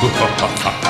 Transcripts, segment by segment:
Ha ha ha ha!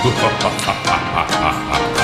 哈哈哈哈哈哈。